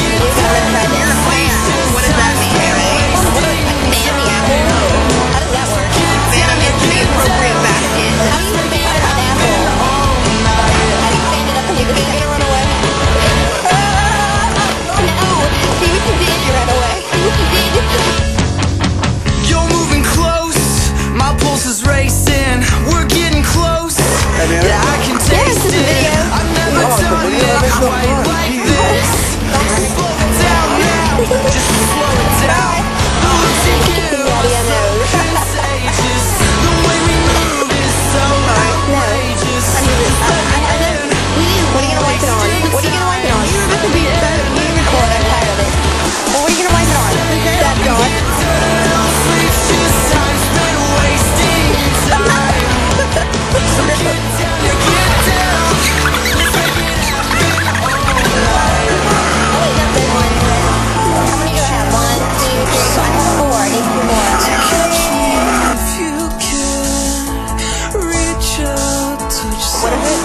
Yeah.